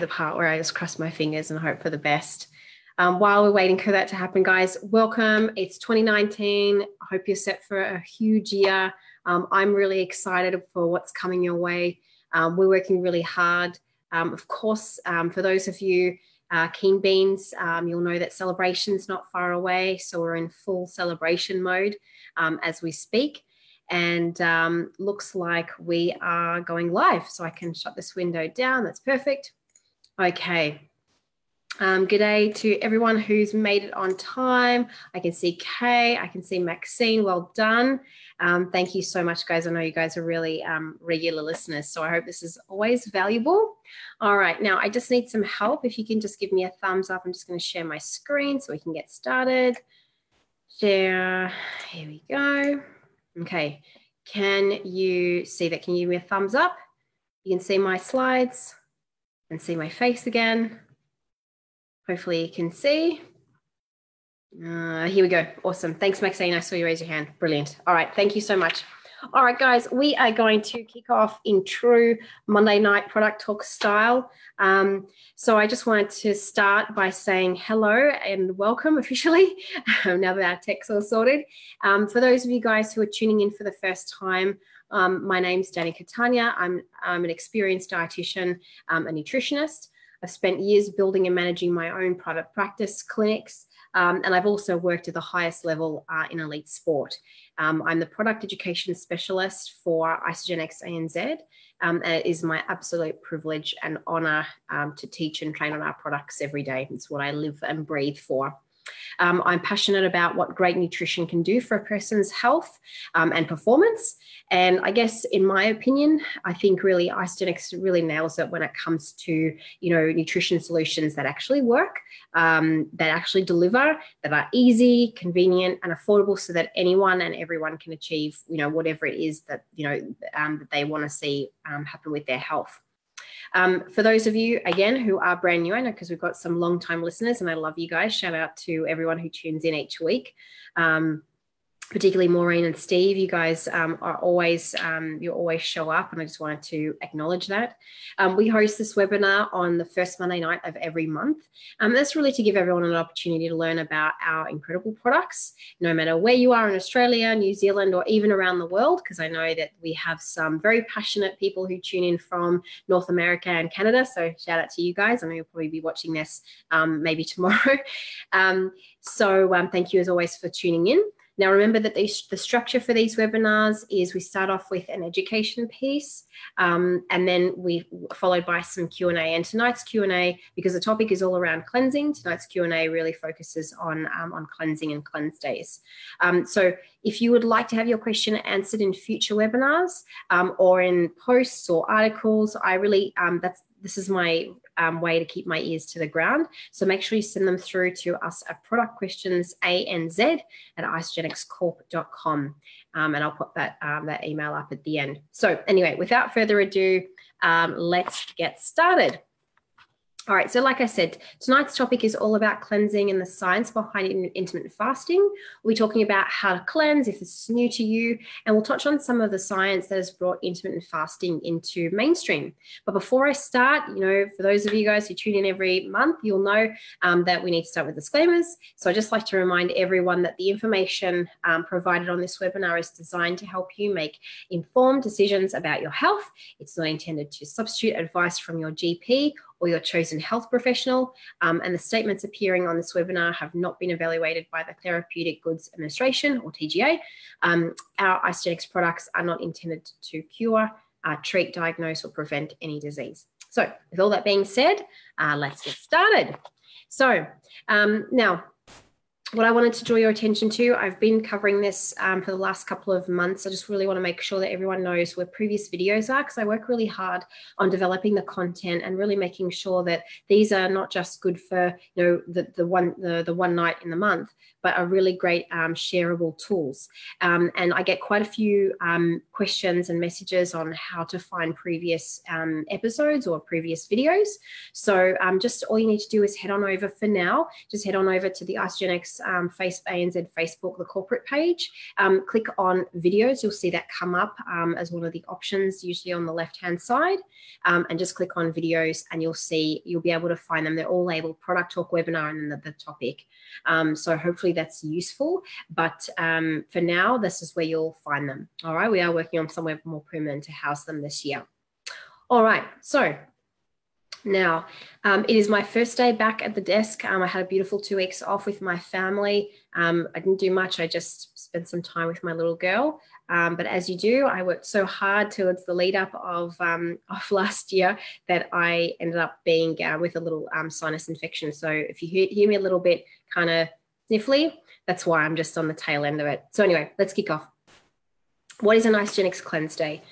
the part where I just cross my fingers and hope for the best. Um, while we're waiting for that to happen, guys, welcome. It's 2019. I hope you're set for a huge year. Um, I'm really excited for what's coming your way. Um, we're working really hard. Um, of course, um, for those of you uh, keen beans, um, you'll know that celebration's not far away. So we're in full celebration mode as we speak. And looks like we are going live. So I can shut this window down. That's perfect. Okay, um, good day to everyone who's made it on time. I can see Kay, I can see Maxine. Well done. Um, thank you so much, guys. I know you guys are really um, regular listeners, so I hope this is always valuable. All right, now I just need some help. If you can just give me a thumbs up, I'm just going to share my screen so we can get started. Share. Here we go. Okay, can you see that? Can you give me a thumbs up? You can see my slides and see my face again. Hopefully you can see. Uh, here we go. Awesome. Thanks, Maxine. I saw you raise your hand. Brilliant. All right. Thank you so much. All right, guys, we are going to kick off in true Monday night product talk style. Um, so I just wanted to start by saying hello and welcome officially now that our tech's all sorted. Um, for those of you guys who are tuning in for the first time, um, my name's Dani Catania. I'm, I'm an experienced dietitian, um, a nutritionist. I've spent years building and managing my own private practice clinics, um, and I've also worked at the highest level uh, in elite sport. Um, I'm the product education specialist for Isagenix ANZ, um, and it is my absolute privilege and honour um, to teach and train on our products every day. It's what I live and breathe for. Um, I'm passionate about what great nutrition can do for a person's health um, and performance. And I guess, in my opinion, I think really Isagenix really nails it when it comes to you know nutrition solutions that actually work, um, that actually deliver, that are easy, convenient, and affordable, so that anyone and everyone can achieve you know whatever it is that you know um, that they want to see um, happen with their health. Um, for those of you, again, who are brand new, I know because we've got some long time listeners and I love you guys. Shout out to everyone who tunes in each week. Um, particularly Maureen and Steve, you guys um, are always, um, you always show up, and I just wanted to acknowledge that. Um, we host this webinar on the first Monday night of every month. Um, that's really to give everyone an opportunity to learn about our incredible products, no matter where you are in Australia, New Zealand, or even around the world, because I know that we have some very passionate people who tune in from North America and Canada. So shout out to you guys. I know you'll probably be watching this um, maybe tomorrow. Um, so thank you as always for tuning in. Now, remember that the, the structure for these webinars is we start off with an education piece, um, and then we followed by some Q&A. And tonight's Q&A, because the topic is all around cleansing, tonight's Q&A really focuses on, um, on cleansing and cleanse days. Um, so if you would like to have your question answered in future webinars um, or in posts or articles, I really, um, that's this is my um, way to keep my ears to the ground. So make sure you send them through to us at product questions ANZ at isagenixcorp.com. Um, and I'll put that, um, that email up at the end. So anyway, without further ado, um, let's get started. All right, so like I said, tonight's topic is all about cleansing and the science behind intermittent fasting. We'll be talking about how to cleanse if this is new to you, and we'll touch on some of the science that has brought intermittent fasting into mainstream. But before I start, you know, for those of you guys who tune in every month, you'll know um, that we need to start with disclaimers. So I just like to remind everyone that the information um, provided on this webinar is designed to help you make informed decisions about your health. It's not intended to substitute advice from your GP or your chosen health professional. Um, and the statements appearing on this webinar have not been evaluated by the Therapeutic Goods Administration or TGA. Um, our Isagenix products are not intended to cure, uh, treat, diagnose, or prevent any disease. So, with all that being said, uh, let's get started. So, um, now what I wanted to draw your attention to, I've been covering this um, for the last couple of months. I just really want to make sure that everyone knows where previous videos are because I work really hard on developing the content and really making sure that these are not just good for you know the, the one the, the one night in the month, but are really great um, shareable tools. Um, and I get quite a few um, questions and messages on how to find previous um, episodes or previous videos. So um, just all you need to do is head on over for now, just head on over to the Isagenix um, face ANZ Facebook, the corporate page. Um, click on videos. You'll see that come up um, as one of the options, usually on the left-hand side. Um, and just click on videos and you'll see, you'll be able to find them. They're all labeled product talk webinar and then the, the topic. Um, so hopefully that's useful. But um, for now, this is where you'll find them. All right, we are working on somewhere more permanent to house them this year. All right, so now, um, it is my first day back at the desk. Um, I had a beautiful two weeks off with my family. Um, I didn't do much. I just spent some time with my little girl. Um, but as you do, I worked so hard towards the lead up of, um, of last year that I ended up being uh, with a little um, sinus infection. So if you hear, hear me a little bit kind of sniffly, that's why I'm just on the tail end of it. So anyway, let's kick off. What is an Isagenix cleanse day?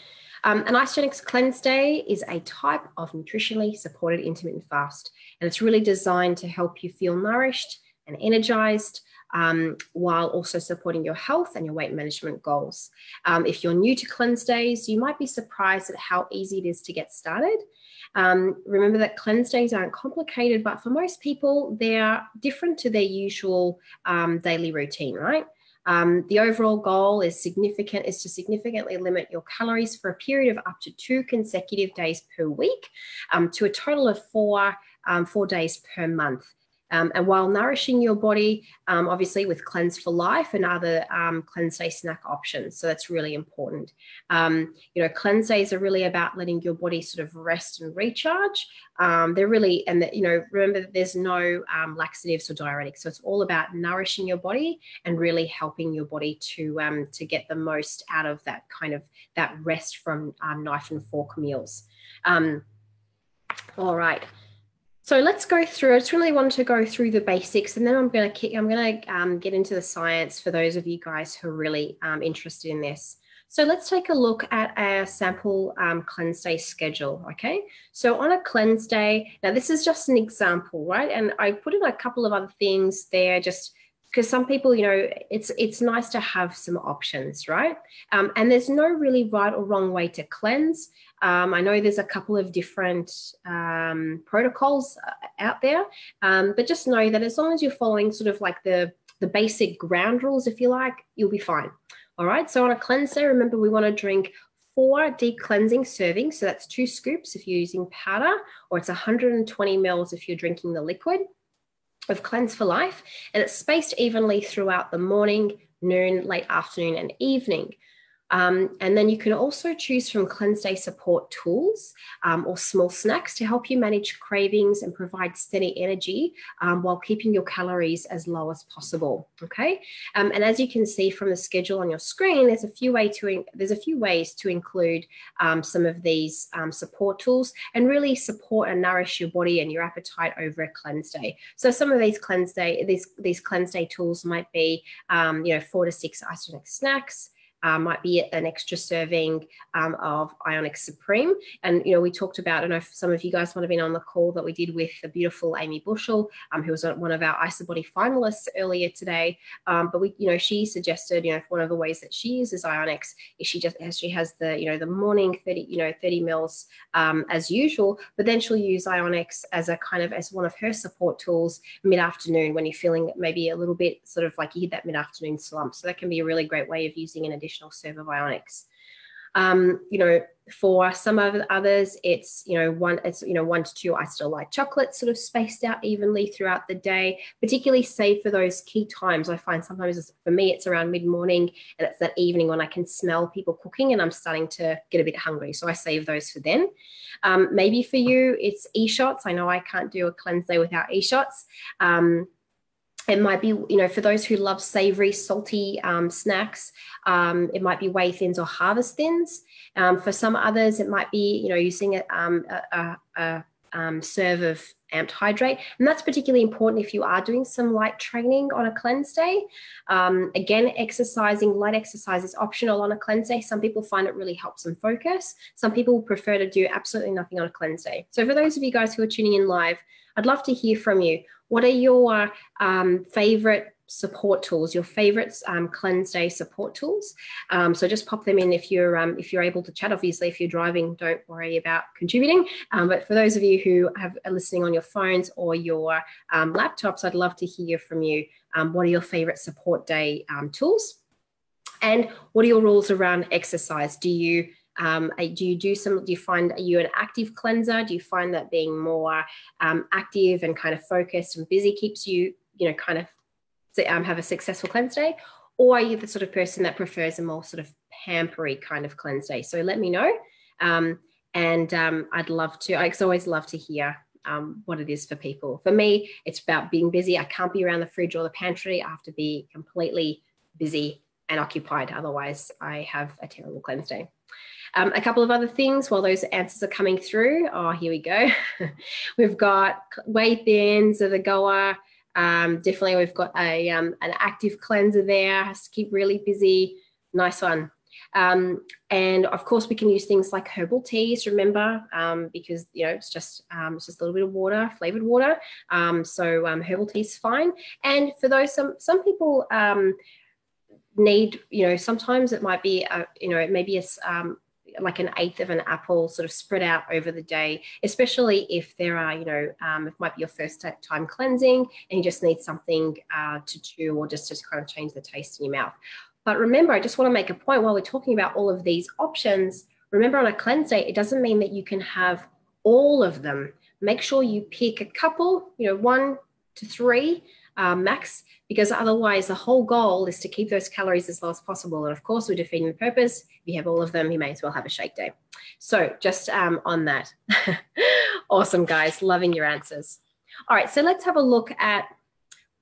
Um, an Isagenix cleanse day is a type of nutritionally supported intermittent fast, and it's really designed to help you feel nourished and energized um, while also supporting your health and your weight management goals. Um, if you're new to cleanse days, you might be surprised at how easy it is to get started. Um, remember that cleanse days aren't complicated, but for most people, they're different to their usual um, daily routine, right? Um, the overall goal is significant is to significantly limit your calories for a period of up to two consecutive days per week um, to a total of four um, four days per month. Um, and while nourishing your body, um, obviously with Cleanse for Life and other um, cleanse day snack options. So that's really important. Um, you know, cleanse days are really about letting your body sort of rest and recharge. Um, they're really, and you know, remember that there's no um, laxatives or diuretics. So it's all about nourishing your body and really helping your body to to get the most out of that kind of that rest from knife and fork meals. all right. So let's go through. I just really wanted to go through the basics, and then I'm going to I'm going to um, get into the science for those of you guys who are really um, interested in this. So let's take a look at our sample um, cleanse day schedule. Okay, so on a cleanse day, now this is just an example, right? And I put in a couple of other things there, just because some people, you know, it's it's nice to have some options, right? Um, and there's no really right or wrong way to cleanse. Um, I know there's a couple of different um, protocols uh, out there, um, but just know that as long as you're following sort of like the the basic ground rules, if you like, you'll be fine. All right. So on a cleanse day, remember we want to drink four deep cleansing servings. So that's two scoops if you're using powder, or it's 120 mils if you're drinking the liquid of Cleanse for Life, and it's spaced evenly throughout the morning, noon, late afternoon, and evening. Um, and then you can also choose from Cleanse Day support tools um, or small snacks to help you manage cravings and provide steady energy um, while keeping your calories as low as possible. Okay, um, and as you can see from the schedule on your screen, there's a few way to there's a few ways to include um, some of these um, support tools and really support and nourish your body and your appetite over a cleanse day. So some of these cleanse day these these cleanse day tools might be you know four to six Isagenix snacks uh, might be an extra serving um, of Ionix Supreme. And, you know, we talked about, I know if some of you guys might have been on the call that we did with the beautiful Amy Bushell, um, who was one of our IsaBody finalists earlier today. Um, but we, you know, she suggested, you know, one of the ways that she uses Ionix is she just, she has the, you know, the morning 30, you know, 30 mils um, as usual, but then she'll use Ionix as a kind of, as one of her support tools mid-afternoon when you're feeling maybe a little bit sort of like you hit that mid-afternoon slump. So that can be a really great way of using an additional additional serve. Um, you know, for some of the others, it's you know one it's you know one to two IsaDelight chocolates sort of spaced out evenly throughout the day. Particularly save for those key times. I find sometimes for me it's around mid morning and it's that evening when I can smell people cooking and I'm starting to get a bit hungry. So I save those for then. Um, maybe for you it's e shots. I know I can't do a cleanse day without e shots. Um, it might be, you know, for those who love savory, salty um, snacks, um, it might be whey thins or harvest thins. Um, for some others, it might be, you know, using a, um, a, a um, serve of amped hydrate. And that's particularly important if you are doing some light training on a cleanse day. Um, again, exercising, light exercise is optional on a cleanse day. Some people find it really helps them focus. Some people prefer to do absolutely nothing on a cleanse day. So for those of you guys who are tuning in live, I'd love to hear from you. What are your um, favorite support tools, your favorites um, cleanse day support tools. Um, so just pop them in if you're um, if you're able to chat. Obviously, if you're driving, don't worry about contributing. Um, but for those of you who have, are listening on your phones or your um, laptops, I'd love to hear from you. Um, what are your favorite support day tools? And what are your rules around exercise? Do you um, do you do some? Do you find are you an active cleanser? Do you find that being more um, active and kind of focused and busy keeps you, you know, kind of um, have a successful cleanse day? Or are you the sort of person that prefers a more sort of pampery kind of cleanse day? So let me know. Um, and um, I'd love to, I always love to hear um, what it is for people. For me, it's about being busy. I can't be around the fridge or the pantry. I have to be completely busy and occupied. Otherwise, I have a terrible cleanse day. Um, a couple of other things while those answers are coming through. Oh, here we go. We've got weight bins of the Goa. Um, definitely, we've got a um, an active cleanser there. Has to keep really busy. Nice one. Um, and of course, we can use things like herbal teas. Remember, um, because you know it's just um, it's just a little bit of water, flavored water. So herbal tea is fine. And for those some some people need, you know, sometimes it might be, a, you know, maybe a um, like an eighth of an apple sort of spread out over the day, especially if there are, you know, um, it might be your first time cleansing and you just need something uh, to chew or just to kind of change the taste in your mouth. But remember, I just want to make a point while we're talking about all of these options. Remember, on a cleanse day, it doesn't mean that you can have all of them. Make sure you pick a couple, you know, one to three uh, max, because otherwise the whole goal is to keep those calories as low as possible. And of course, we're defeating the purpose. If you have all of them, you may as well have a shake day. So just um, on that. awesome, guys. Loving your answers. All right, so let's have a look at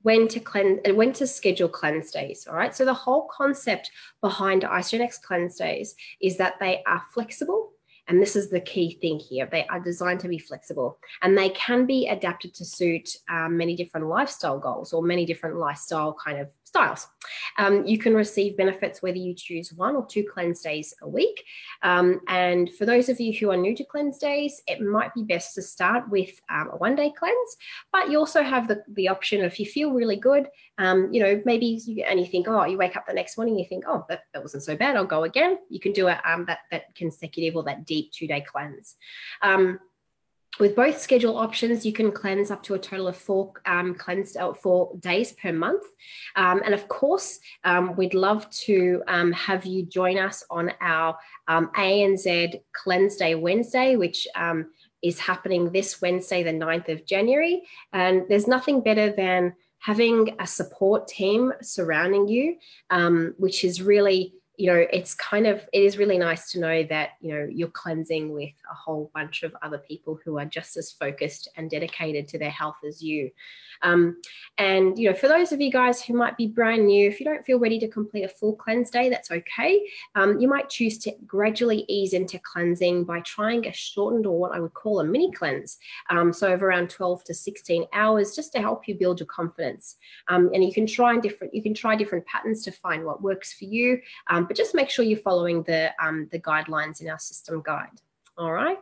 when to cleanse and uh, when to schedule cleanse days. All right. So the whole concept behind Isagenix cleanse days is that they are flexible and this is the key thing here. They are designed to be flexible and they can be adapted to suit um, many different lifestyle goals or many different lifestyle kind of styles. Um, you can receive benefits whether you choose one or two cleanse days a week. Um, and for those of you who are new to cleanse days, it might be best to start with um, a one day cleanse, but you also have the, the option if you feel really good, um, you know, maybe you, and you think, oh, you wake up the next morning, you think, oh, that, that wasn't so bad, I'll go again. You can do a, um, that, that consecutive or that deep two day cleanse. With both schedule options, you can cleanse up to a total of four um, cleansed out uh, four days per month. Um, and of course, um, we'd love to um, have you join us on our um, ANZ Cleanse Day Wednesday, which um, is happening this Wednesday, the 9th of January. And there's nothing better than having a support team surrounding you, which is really you know it's kind of it is really nice to know that you know you're cleansing with a whole bunch of other people who are just as focused and dedicated to their health as you. Um, and you know for those of you guys who might be brand new if you don't feel ready to complete a full cleanse day that's okay. Um, you might choose to gradually ease into cleansing by trying a shortened or what i would call a mini cleanse um, so of around 12 to 16 hours just to help you build your confidence. Um, and you can try different you can try different patterns to find what works for you but just make sure you're following the, um, the guidelines in our system guide. All right.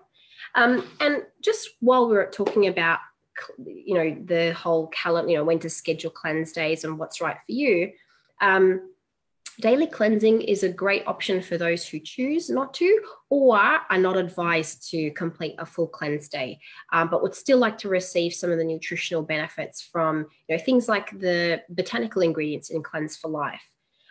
Um, and just while we are talking about, you know, the whole calendar, you know, when to schedule cleanse days and what's right for you, um, daily cleansing is a great option for those who choose not to or are not advised to complete a full cleanse day, um, but would still like to receive some of the nutritional benefits from, you know, things like the botanical ingredients in Cleanse for Life.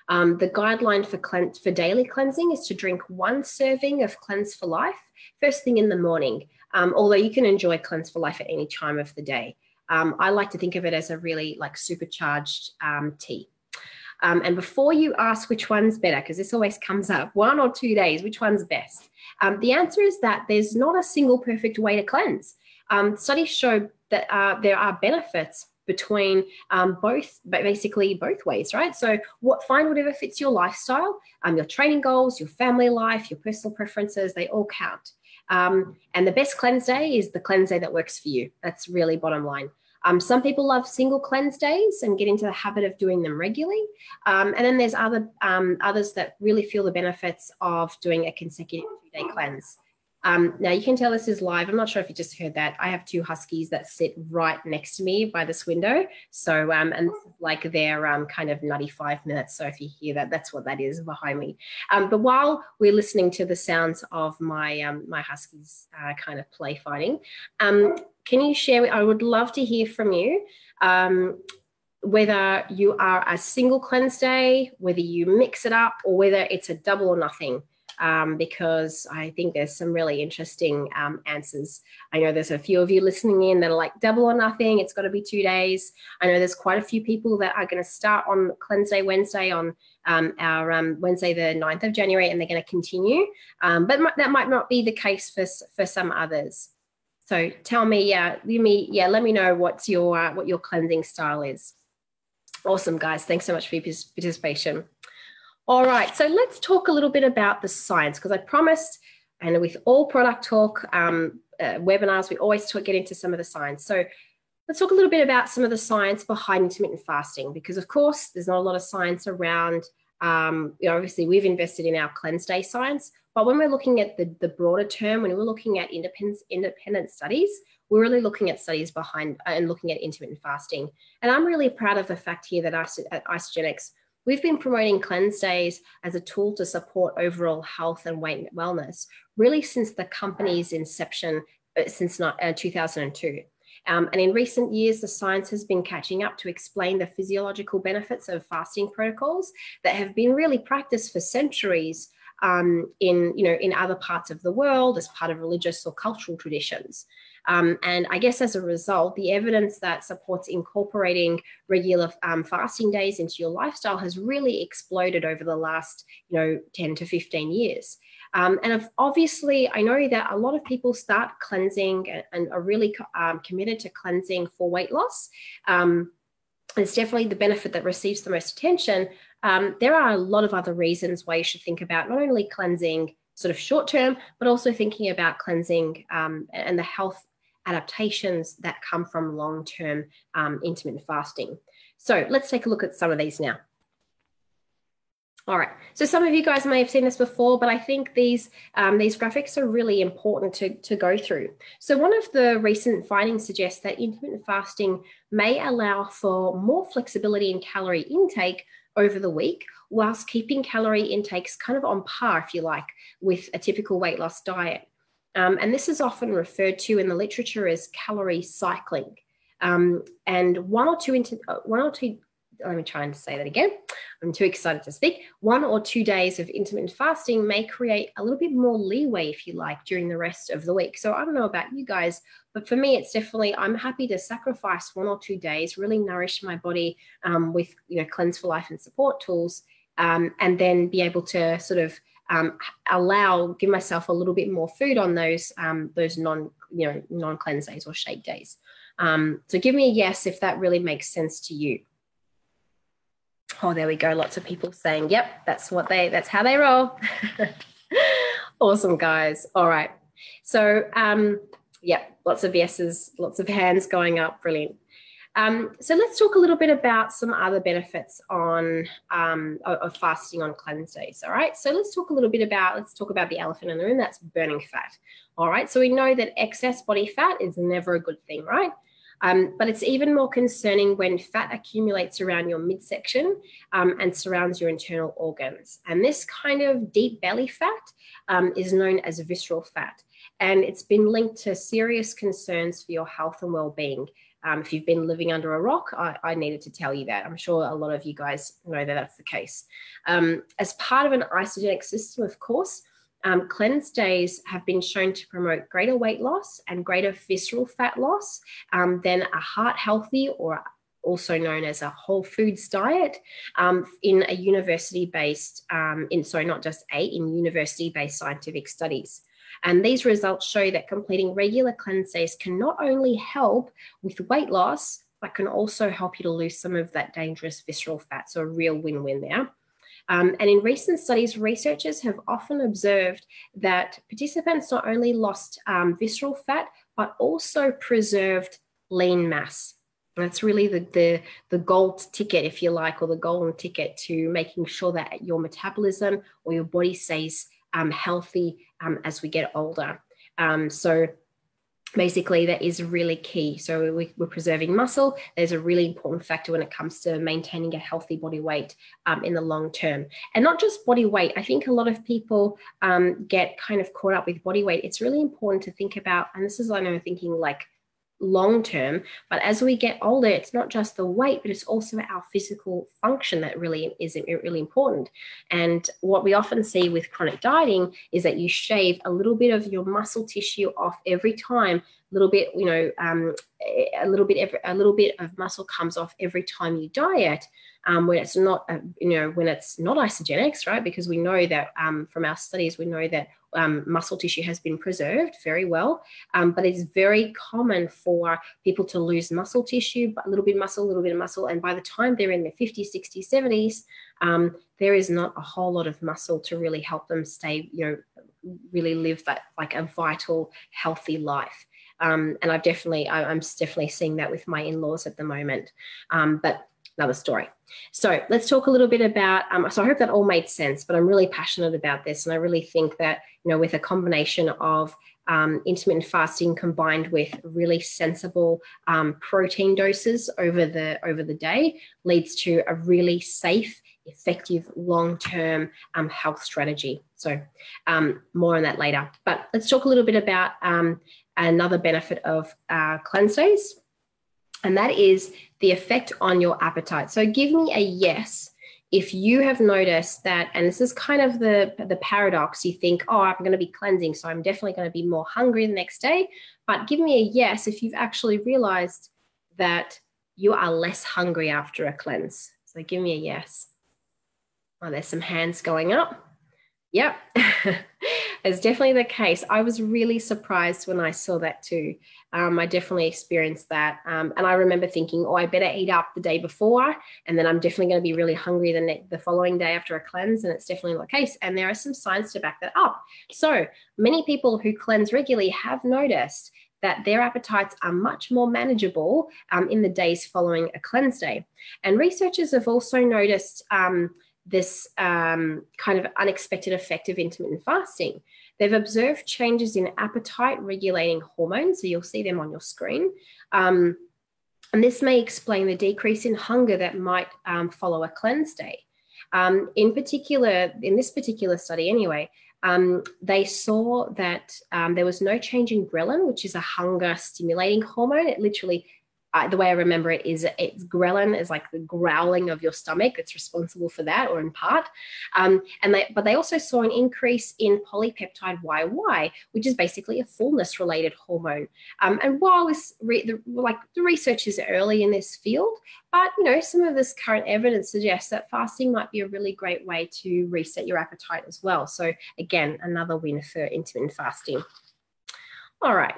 Um, the guideline for, for daily cleansing is to drink one serving of Cleanse for Life first thing in the morning, um, although you can enjoy Cleanse for Life at any time of the day. Um, I like to think of it as a really like supercharged um, tea. Um, and before you ask which one's better, because this always comes up, one or two days, which one's best? Um, the answer is that there's not a single perfect way to cleanse. studies show that uh, there are benefits between um, both, but basically both ways, right? So, what find whatever fits your lifestyle, um, your training goals, your family life, your personal preferences, they all count. Um, and the best cleanse day is the cleanse day that works for you. That's really bottom line. Um, some people love single cleanse days and get into the habit of doing them regularly. Um, and then there's other um, others that really feel the benefits of doing a consecutive two day cleanse. Um, now you can tell this is live. I'm not sure if you just heard that. I have two huskies that sit right next to me by this window. So um, and like they're um, kind of nutty five minutes. So if you hear that, that's what that is behind me. Um, but while we're listening to the sounds of my um, my huskies uh, kind of play fighting, um, can you share? I would love to hear from you. Whether you are a single cleanse day, whether you mix it up, or whether it's a double or nothing um, because I think there's some really interesting um, answers. I know there's a few of you listening in that are like double or nothing. It's got to be two days. I know there's quite a few people that are going to start on Cleanse Day Wednesday on um, our um, Wednesday, the 9th of January, and they're going to continue. Um, but that might not be the case for, for some others. So tell me, yeah, let me, yeah, let me know what's your uh, what your cleansing style is. Awesome, guys. Thanks so much for your participation. All right, so let's talk a little bit about the science because I promised, and with all product talk um, uh, webinars, we always talk, get into some of the science. So let's talk a little bit about some of the science behind intermittent fasting because, of course, there's not a lot of science around. Um, you know, obviously, we've invested in our cleanse day science, but when we're looking at the, the broader term, when we're looking at independent, independent studies, we're really looking at studies behind and looking at intermittent fasting. And I'm really proud of the fact here that Isagenix We've been promoting cleanse days as a tool to support overall health and weight and wellness really since the company's inception, uh, since uh, 2002. Um, and in recent years, the science has been catching up to explain the physiological benefits of fasting protocols that have been really practiced for centuries um, in, you know, in other parts of the world as part of religious or cultural traditions. Um, and I guess as a result, the evidence that supports incorporating regular um, fasting days into your lifestyle has really exploded over the last, you know, 10 to 15 years. Um, and obviously, I know that a lot of people start cleansing and, are really um, committed to cleansing for weight loss. Um, it's definitely the benefit that receives the most attention. Um, there are a lot of other reasons why you should think about not only cleansing sort of short term, but also thinking about cleansing um, and the health adaptations that come from long term um, intermittent fasting. So let's take a look at some of these now. All right, so some of you guys may have seen this before, but I think these, um, these graphics are really important to, to go through. So one of the recent findings suggests that intermittent fasting may allow for more flexibility in calorie intake over the week, whilst keeping calorie intakes kind of on par, if you like, with a typical weight loss diet. Um, and this is often referred to in the literature as calorie cycling. Um, and one or two, inter- uh, one or two, let me try and say that again. I'm too excited to speak. One or two days of intermittent fasting may create a little bit more leeway, if you like, during the rest of the week. So I don't know about you guys, but for me, it's definitely, I'm happy to sacrifice one or two days, really nourish my body um, with, you know, cleanse for life and support tools, um, and then be able to sort of um, allow give myself a little bit more food on those um, those non you know non cleanse days or shake days. Um, so give me a yes if that really makes sense to you. Oh, there we go. Lots of people saying, "Yep, that's what they that's how they roll." awesome, guys. All right. So, um, yeah, lots of yeses, lots of hands going up. Brilliant. Um, so let's talk a little bit about some other benefits on um, of fasting on cleanse days. All right. So let's talk a little bit about let's talk about the elephant in the room. That's burning fat. All right. So we know that excess body fat is never a good thing, right? Um, but it's even more concerning when fat accumulates around your midsection um, and surrounds your internal organs. And this kind of deep belly fat um, is known as visceral fat. And it's been linked to serious concerns for your health and well being. Um, if you've been living under a rock, I, I, needed to tell you that. I'm sure a lot of you guys know that that's the case. Um, as part of an Isagenix system, of course, um, cleanse days have been shown to promote greater weight loss and greater visceral fat loss um, than a heart healthy or also known as a whole foods diet um, in a university based, um, in sorry, not just a, in university based scientific studies. And these results show that completing regular cleanse days can not only help with weight loss, but can also help you to lose some of that dangerous visceral fat. So, a real win win there. Um, and in recent studies, researchers have often observed that participants not only lost um, visceral fat, but also preserved lean mass. that's really the, the, the gold ticket, if you like, or the golden ticket to making sure that your metabolism or your body stays healthy um, as we get older. Um, so basically that is really key. So we, are preserving muscle. There's a really important factor when it comes to maintaining a healthy body weight um, in the long term. And not just body weight. I think a lot of people um, get kind of caught up with body weight. It's really important to think about and this is i know thinking like long term. But as we get older, it's not just the weight, but it's also our physical function that really is really important. And what we often see with chronic dieting is that you shave a little bit of your muscle tissue off every time little bit you know um, a little bit every, a little bit of muscle comes off every time you diet um, when it's not uh, you know when it's not Isagenix right because we know that um, from our studies we know that um, muscle tissue has been preserved very well, um, but it's very common for people to lose muscle tissue, a little bit of muscle, a little bit of muscle, and by the time they're in their 50s, 60s, 70s, um, there is not a whole lot of muscle to really help them stay, you know, really live that like a vital, healthy life. Um, and I've definitely, I, am definitely seeing that with my in-laws at the moment. Um, but another story. So let's talk a little bit about. Um, so I hope that all made sense, but I'm really passionate about this, and I really think that you know, with a combination of um, intermittent fasting combined with really sensible um, protein doses over the over the day leads to a really safe, effective, long-term um, health strategy. So um, more on that later. But let's talk a little bit about um, another benefit of uh, cleanse days and that is the effect on your appetite. So give me a yes if you have noticed that, and this is kind of the, the paradox, you think, oh, I'm going to be cleansing, so I'm definitely going to be more hungry the next day. But give me a yes if you've actually realized that you are less hungry after a cleanse. So give me a yes. Oh, there's some hands going up. Yep. it's definitely the case. I was really surprised when I saw that too. Um, I definitely experienced that. Um, and I remember thinking, oh, I better eat up the day before, and then I'm definitely going to be really hungry the, ne- the following day after a cleanse. And it's definitely the case. And there are some signs to back that up. So many people who cleanse regularly have noticed that their appetites are much more manageable um, in the days following a cleanse day. And researchers have also noticed um, this um, kind of unexpected effect of intermittent fasting. They've observed changes in appetite regulating hormones, so you'll see them on your screen. Um, and this may explain the decrease in hunger that might um, follow a cleanse day. Um, in particular, in this particular study anyway, um, they saw that um, there was no change in ghrelin, which is a hunger stimulating hormone. It literally The way I remember it is it's ghrelin is like the growling of your stomach that's responsible for that, or in part. Um, and they, but they also saw an increase in polypeptide YY, which is basically a fullness-related hormone. Um, and while this, re, the, like the research is early in this field, but you know some of this current evidence suggests that fasting might be a really great way to reset your appetite as well. So again, another win for intermittent fasting. All right,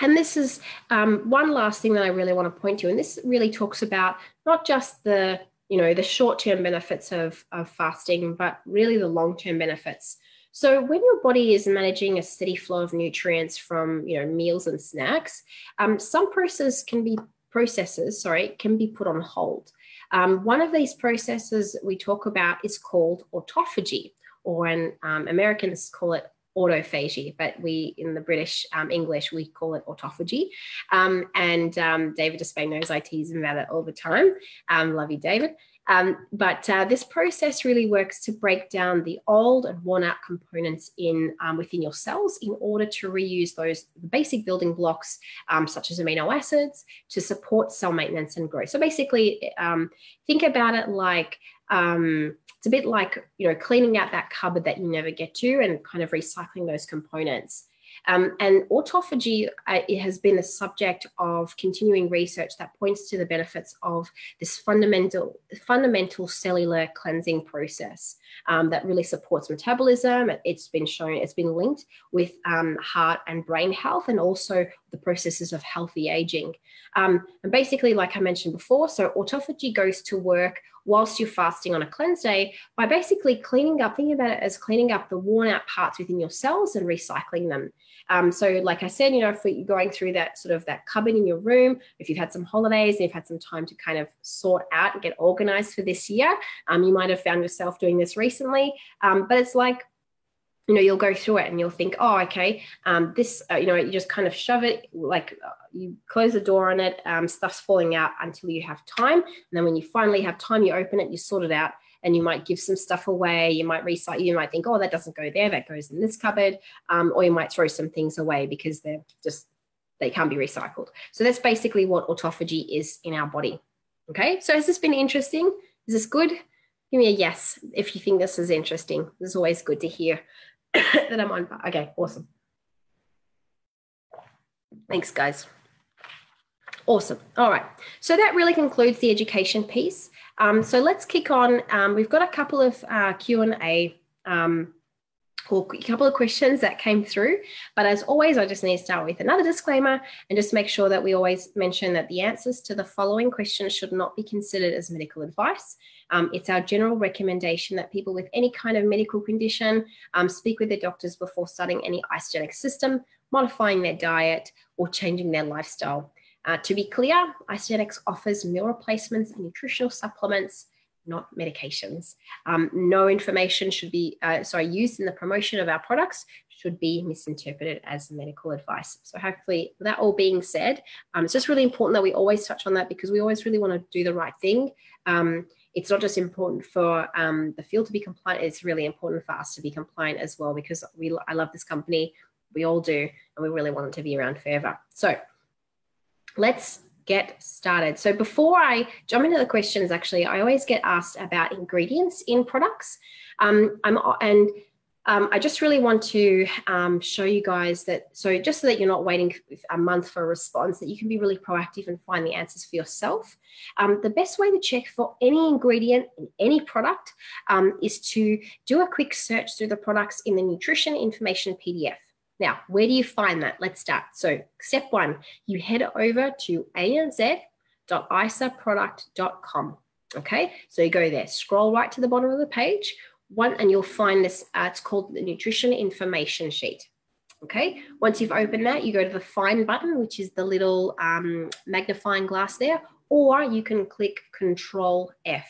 and this is um, one last thing that I really want to point to, and this really talks about not just the you know the short-term benefits of, of fasting, but really the long-term benefits. So when your body is managing a steady flow of nutrients from you know meals and snacks, um, some processes can be processes sorry can be put on hold. Um, one of these processes we talk about is called autophagy, or in um, Americans call it autophagy, but we in the British um, English we call it autophagy. Um, and um, David Despain knows I tease him about it all the time. Um, love you, David. Um, but uh, this process really works to break down the old and worn out components in um, within your cells in order to reuse those basic building blocks, such as amino acids, to support cell maintenance and growth. So basically, think about it like um, it's a bit like you know cleaning out that cupboard that you never get to and kind of recycling those components um, and autophagy uh, it has been a subject of continuing research that points to the benefits of this fundamental fundamental cellular cleansing process um, that really supports metabolism. It's been shown, it's been linked with um, heart and brain health and also the processes of healthy aging. Um, and basically, like I mentioned before, so autophagy goes to work whilst you're fasting on a cleanse day by basically cleaning up, thinking about it as cleaning up the worn out parts within your cells and recycling them. Um, so, like I said, you know, if you're going through that sort of that cupboard in your room, if you've had some holidays and you've had some time to kind of sort out and get organized for this year, um, you might have found yourself doing this recently. Um, but it's like you know you'll go through it and you'll think oh okay um, this uh, you know you just kind of shove it like uh, you close the door on it um, stuff's falling out until you have time. And then when you finally have time you open it you sort it out and you might give some stuff away. You might recycle you might think oh that doesn't go there that goes in this cupboard um, or you might throw some things away because they're just they can't be recycled. So that's basically what autophagy is in our body. Okay so has this been interesting? Is this good? Give me a yes if you think this is interesting. This is always good to hear that I'm on. Okay, awesome. Thanks, guys. Awesome. All right. So that really concludes the education piece. Um, so let's kick on. Um, we've got a couple of uh, Q and A um, a couple of questions that came through. But as always, I just need to start with another disclaimer and just make sure that we always mention that the answers to the following questions should not be considered as medical advice. Um, it's our general recommendation that people with any kind of medical condition um, speak with their doctors before starting any Isagenix system, modifying their diet, or changing their lifestyle. Uh, to be clear, Isagenix offers meal replacements and nutritional supplements, not medications. Um, no information should be, uh, sorry, used in the promotion of our products should be misinterpreted as medical advice. So hopefully that all being said, um, it's just really important that we always touch on that because we always really want to do the right thing. Um, it's not just important for um, the field to be compliant, it's really important for us to be compliant as well because we I love this company, we all do, and we really want it to be around forever. So let's get started. So before I jump into the questions, actually, I always get asked about ingredients in products. Um, I'm and um, I just really want to um, show you guys that, so just so that you're not waiting a month for a response, that you can be really proactive and find the answers for yourself. Um, the best way to check for any ingredient in any product um, is to do a quick search through the products in the nutrition information PDF. Now, where do you find that? Let's start. So, step one, you head over to anz.isaproduct.com. Okay, so you go there, scroll right to the bottom of the page one, and you'll find this, uh, it's called the nutrition information sheet. Okay, once you've opened that, you go to the find button, which is the little um, magnifying glass there, or you can click Control F.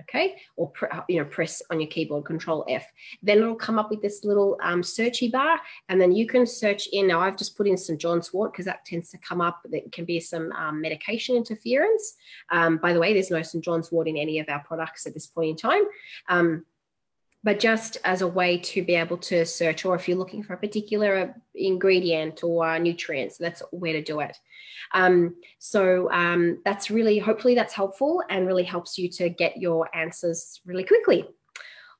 Okay, or uh, you know press on your keyboard Control F. Then it'll come up with this little um, searchy bar, and then you can search in. Now I've just put in St John's Wort because that tends to come up. That can be some um, medication interference. Um, by the way, there's no St John's in any of our products at this point in time. But just as a way to be able to search, or if you're looking for a particular ingredient or nutrients, that's where to do it. Um, so um, that's really, hopefully, that's helpful and really helps you to get your answers really quickly.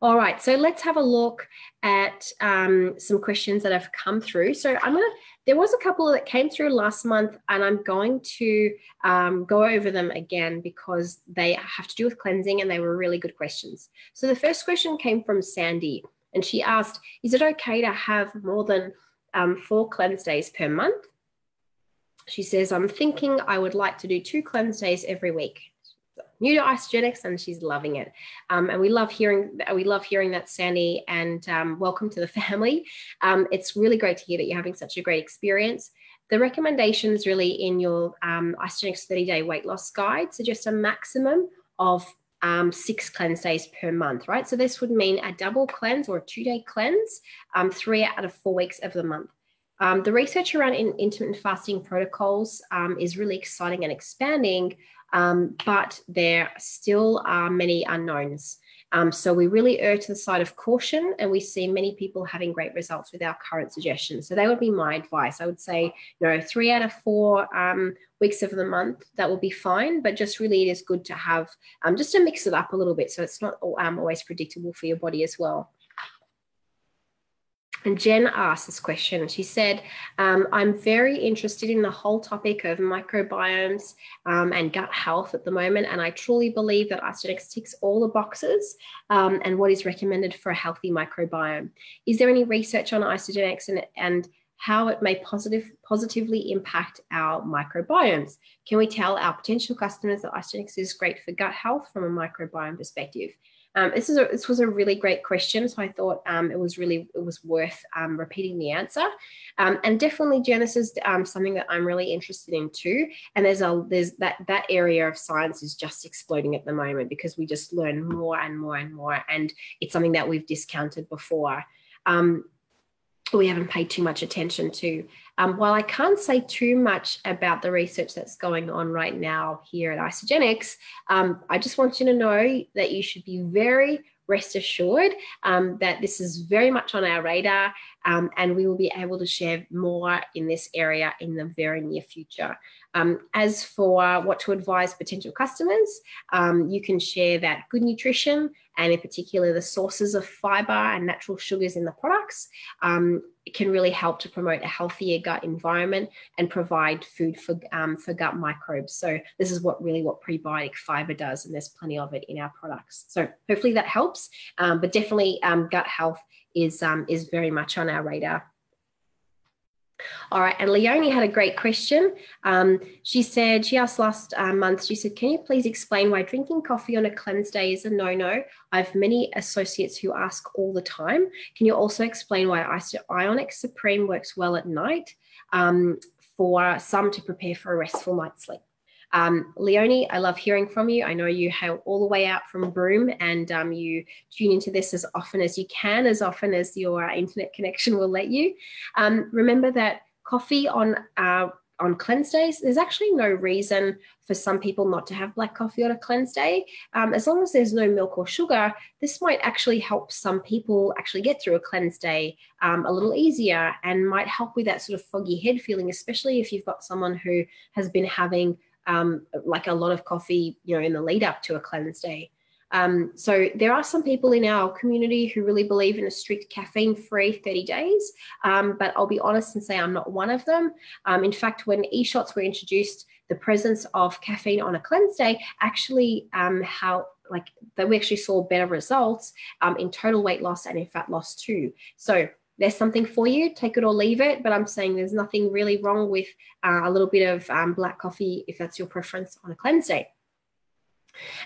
All right, so let's have a look at um, some questions that have come through. So I'm gonna, there was a couple that came through last month and I'm going to um, go over them again because they have to do with cleansing and they were really good questions. So the first question came from Sandy and she asked, is it okay to have more than um, four cleanse days per month? She says, I'm thinking I would like to do two cleanse days every week new to Isagenix and she's loving it. Um, and we love hearing we love hearing that, Sandy, and um, welcome to the family. Um, it's really great to hear that you're having such a great experience. The recommendations really in your um, Isagenix 30 day weight loss guide suggest a maximum of um, six cleanse days per month, right? So this would mean a double cleanse or a two day cleanse, um, three out of four weeks of the month. Um, the research around in, intermittent fasting protocols um, is really exciting and expanding, um, but there still are many unknowns. Um, so we really err to the side of caution, and we see many people having great results with our current suggestions. So that would be my advice. I would say, you know, three out of four um, weeks of the month that will be fine, but just really it is good to have um, just to mix it up a little bit, so it's not um, always predictable for your body as well. And Jen asked this question. She said, um, I'm very interested in the whole topic of microbiomes um, and gut health at the moment. And I truly believe that Isagenix ticks all the boxes um, and what is recommended for a healthy microbiome. Is there any research on Isagenix and, and how it may positive, positively impact our microbiomes? Can we tell our potential customers that Isagenix is great for gut health from a microbiome perspective? Um, this is a, this was a really great question, so I thought um, it was really it was worth um, repeating the answer. Um, and definitely, Genesis um, something that I'm really interested in too. And there's a there's that that area of science is just exploding at the moment because we just learn more and more and more, and it's something that we've discounted before. Um, we haven't paid too much attention to. Um, while I can't say too much about the research that's going on right now here at Isagenix, um, I just want you to know that you should be very rest assured um, that this is very much on our radar um, and we will be able to share more in this area in the very near future. Um, as for what to advise potential customers, um, you can share that good nutrition and in particular the sources of fiber and natural sugars in the products um, can really help to promote a healthier gut environment and provide food for, um, for gut microbes. So this is what really what prebiotic fiber does, and there's plenty of it in our products. So hopefully that helps, um, but definitely gut health is, um, is very much on our radar. All right, and Leonie had a great question. Um, she said, she asked last uh, month, she said, Can you please explain why drinking coffee on a cleanse day is a no no? I have many associates who ask all the time. Can you also explain why Ionix Supreme works well at night um, for some to prepare for a restful night's sleep? Um, Leonie, I love hearing from you. I know you hail all the way out from Broome and um, you tune into this as often as you can, as often as your uh, internet connection will let you. Um, remember that coffee on uh, on cleanse days, there's actually no reason for some people not to have black coffee on a cleanse day. Um, as long as there's no milk or sugar, this might actually help some people actually get through a cleanse day um, a little easier and might help with that sort of foggy head feeling, especially if you've got someone who has been having um, like a lot of coffee, you know, in the lead up to a cleanse day. Um, so there are some people in our community who really believe in a strict caffeine-free 30 days, um, but I'll be honest and say I'm not one of them. Um, in fact, when e-shots were introduced, the presence of caffeine on a cleanse day actually um, how like that we actually saw better results um, in total weight loss and in fat loss too. So there's something for you, take it or leave it. But I'm saying there's nothing really wrong with uh, a little bit of um, black coffee if that's your preference on a cleanse day.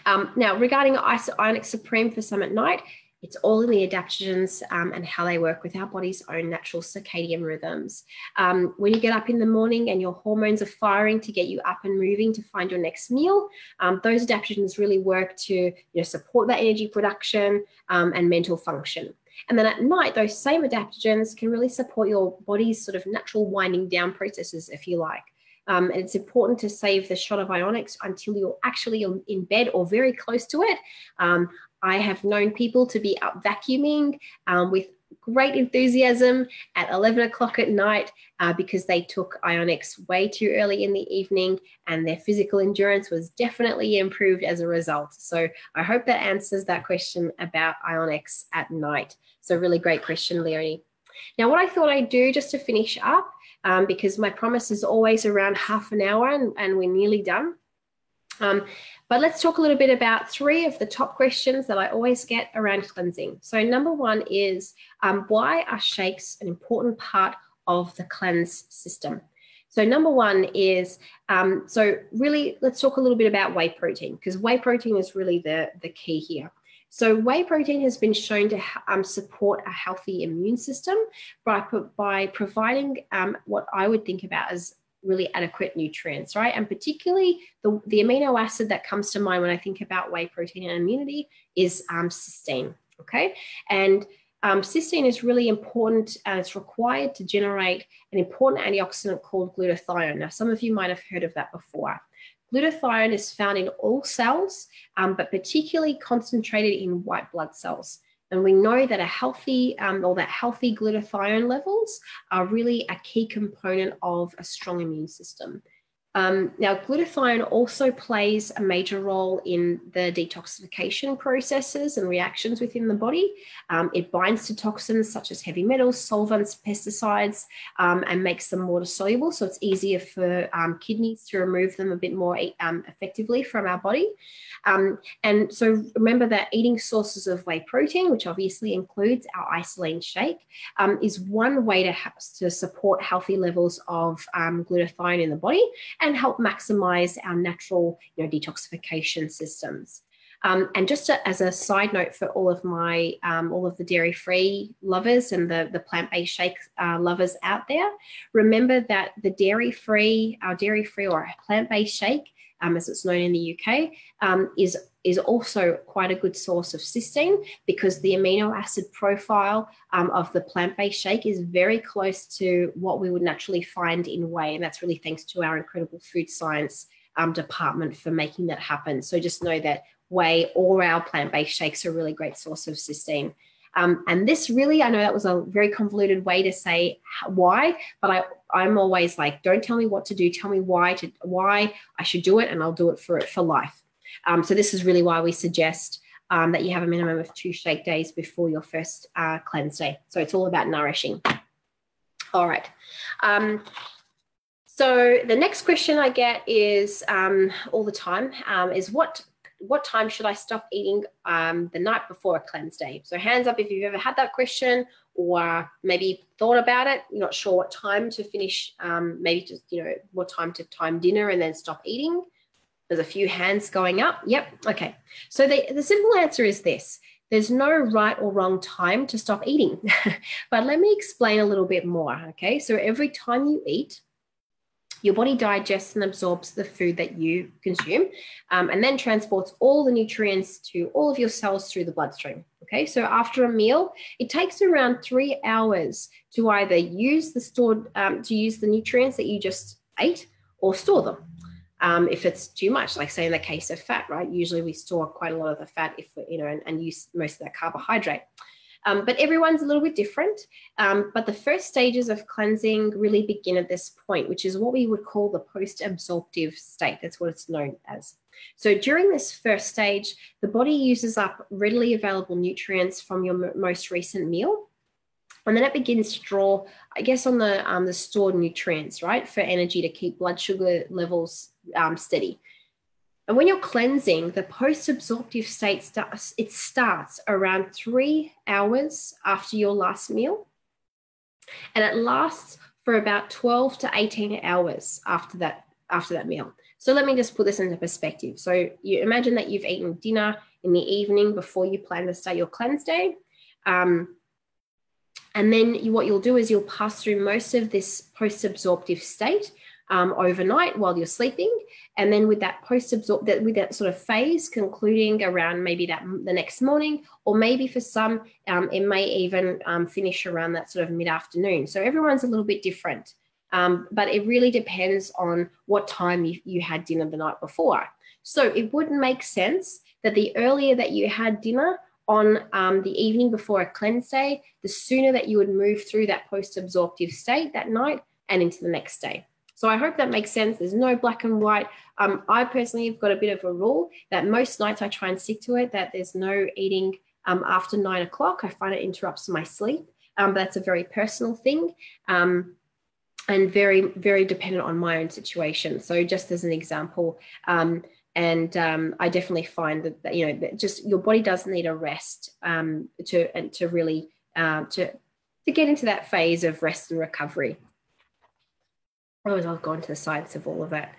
Um, now, regarding Ionix Supreme for some at night, it's all in the adaptogens um, and how they work with our body's own natural circadian rhythms. Um, when you get up in the morning and your hormones are firing to get you up and moving to find your next meal, um, those adaptogens really work to you know, support that energy production um, and mental function. And then at night, those same adaptogens can really support your body's sort of natural winding down processes, if you like. Um, and it's important to save the shot of Ionix until you're actually in bed or very close to it. Um, I have known people to be up vacuuming um, with great enthusiasm at 11 o'clock at night uh, because they took Ionix way too early in the evening and their physical endurance was definitely improved as a result. So I hope that answers that question about Ionix at night. So really great question, Leonie. Now, what I thought I'd do just to finish up, um, because my promise is always around half an hour and, and we're nearly done. Um, but let's talk a little bit about three of the top questions that I always get around cleansing. So, number one is um, why are shakes an important part of the cleanse system? So, number one is um, so really let's talk a little bit about whey protein because whey protein is really the, the key here. So whey protein has been shown to um, support a healthy immune system by, by providing um, what I would think about as really adequate nutrients, right? And particularly the, the amino acid that comes to mind when I think about whey protein and immunity is um, cysteine, okay? And um, cysteine is really important and it's required to generate an important antioxidant called glutathione. Now, some of you might have heard of that before. Glutathione is found in all cells, um, but particularly concentrated in white blood cells. And we know that a healthy um, or that healthy glutathione levels are really a key component of a strong immune system. Um, now, glutathione also plays a major role in the detoxification processes and reactions within the body. Um, it binds to toxins such as heavy metals, solvents, pesticides, um, and makes them water soluble. So it's easier for um, kidneys to remove them a bit more um, effectively from our body. Um, and so remember that eating sources of whey protein, which obviously includes our IsaLean shake, is one way to, ha- to support healthy levels of glutathione in the body and help maximize our natural you know, detoxification systems. Um, and just to, as a side note for all of my um, all of the dairy free lovers and the the plant based shake uh, lovers out there, remember that the dairy free, our dairy free or plant based shake, um, as it's known in the UK, um, is is also quite a good source of cysteine because the amino acid profile um, of the plant based shake is very close to what we would naturally find in whey. And that's really thanks to our incredible food science um, department for making that happen. So just know that whey or our plant based shakes are a really great source of cysteine. Um, and this really, I know that was a very convoluted way to say why, but I, I'm always like, don't tell me what to do. Tell me why to why I should do it, and I'll do it for it for life. Um, so this is really why we suggest um, that you have a minimum of two shake days before your first uh, cleanse day. So it's all about nourishing. All right. Um, so the next question I get is um, all the time um, is what what time should I stop eating um, the night before a cleanse day? So hands up if you've ever had that question or maybe thought about it. You're not sure what time to finish. maybe just you know what time to time dinner and then stop eating. There's a few hands going up. Yep. Okay. So the, the simple answer is this there's no right or wrong time to stop eating. but let me explain a little bit more. Okay. So every time you eat, your body digests and absorbs the food that you consume um, and then transports all the nutrients to all of your cells through the bloodstream. Okay, so after a meal, it takes around three hours to either use the stored um, to use the nutrients that you just ate or store them um, if it's too much, like say in the case of fat, right? Usually we store quite a lot of the fat if you know, and, and use most of that carbohydrate. Um, but everyone's a little bit different. Um, but the first stages of cleansing really begin at this point, which is what we would call the post absorptive state. That's what it's known as. So during this first stage, the body uses up readily available nutrients from your most recent meal and then it begins to draw, I guess, on the um, the stored nutrients, right, for energy to keep blood sugar levels um, steady. And when you're cleansing, the post-absorptive state starts. It starts around three hours after your last meal, and it lasts for about 12 to 18 hours after that after that meal. So let me just put this into perspective. So you imagine that you've eaten dinner in the evening before you plan to start your cleanse day. Um, and then you, what you'll do is you'll pass through most of this post absorptive state um, overnight while you're sleeping. And then with that post absorb that with that sort of phase concluding around maybe that the next morning, or maybe for some, um, it may even um, finish around that sort of mid afternoon. So everyone's a little bit different. Um, but it really depends on what time you, you had dinner the night before. So it wouldn't make sense that the earlier that you had dinner, on um, the evening before a cleanse day, the sooner that you would move through that post absorptive state that night and into the next day. So I hope that makes sense. There's no black and white. Um, I personally have got a bit of a rule that most nights I try and stick to it, that there's no eating um, after nine o'clock. I find it interrupts my sleep. Um, that's a very personal thing um, and very, very dependent on my own situation. So just as an example, um, and um, I definitely find that, that, you know that just your body does need a rest um, to and to really um, to to get into that phase of rest and recovery. Otherwise, I'll go into the science of all of that.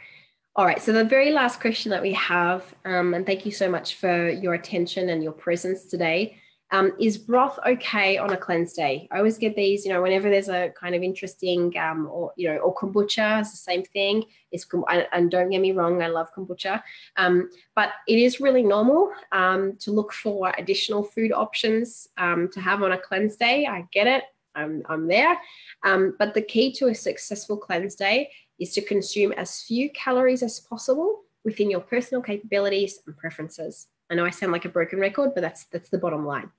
All right, so the very last question that we have, um, and thank you so much for your attention and your presence today, um, is broth okay on a cleanse day? I always get these, you know, whenever there's a kind of interesting, um, or you know, or kombucha is the same thing. It's and don't get me wrong, I love kombucha, um, but it is really normal um, to look for additional food options um, to have on a cleanse day. I get it. I'm, I'm there. Um, but the key to a successful cleanse day is to consume as few calories as possible within your personal capabilities and preferences. I know I sound like a broken record, but that's that's the bottom line.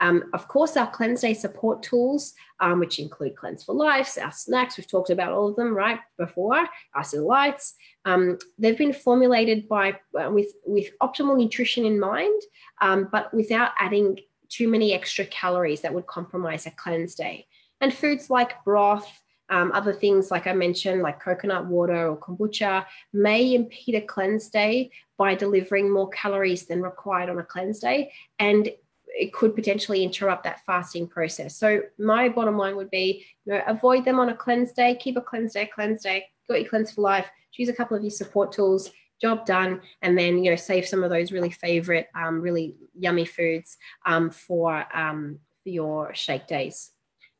Um, of course, our Cleanse Day support tools, um, which include Cleanse for Life, our snacks, we've talked about all of them right before, our lights. Um, they've been formulated by uh, with, with optimal nutrition in mind, um, but without adding too many extra calories that would compromise a cleanse day. And foods like broth, um, other things, like I mentioned, like coconut water or kombucha, may impede a cleanse day by delivering more calories than required on a cleanse day. And it could potentially interrupt that fasting process. So my bottom line would be, you know, avoid them on a cleanse day. Keep a cleanse day, cleanse day. Got your cleanse for life. Choose a couple of your support tools. Job done and then you know save some of those really favorite um, really yummy foods um, for, um, your shake days.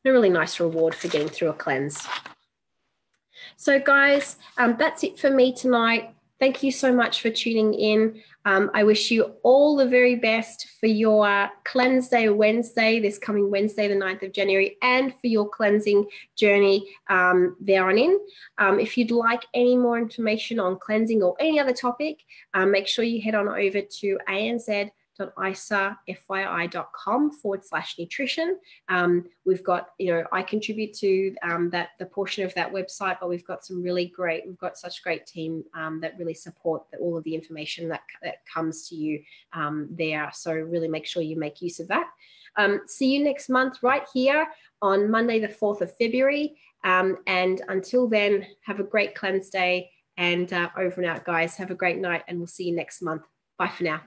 A really nice reward for getting through a cleanse. So guys um, that's it for me tonight Thank you so much for tuning in. Um, I wish you all the very best for your Cleanse Day Wednesday, this coming Wednesday, the 9th of January, and for your cleansing journey um, there on in. Um, if you'd like any more information on cleansing or any other topic, um, make sure you head on over to ANZ www.isafyi.com forward slash nutrition. Um, we've got, you know, I contribute to um, that the portion of that website, but we've got some really great, we've got such great team um, that really support the, all of the information that, that comes to you um, there. So really make sure you make use of that. Um, see you next month right here on Monday, the 4th of February. Um, and until then, have a great cleanse day and uh, over and out, guys. Have a great night, and we'll see you next month. Bye for now.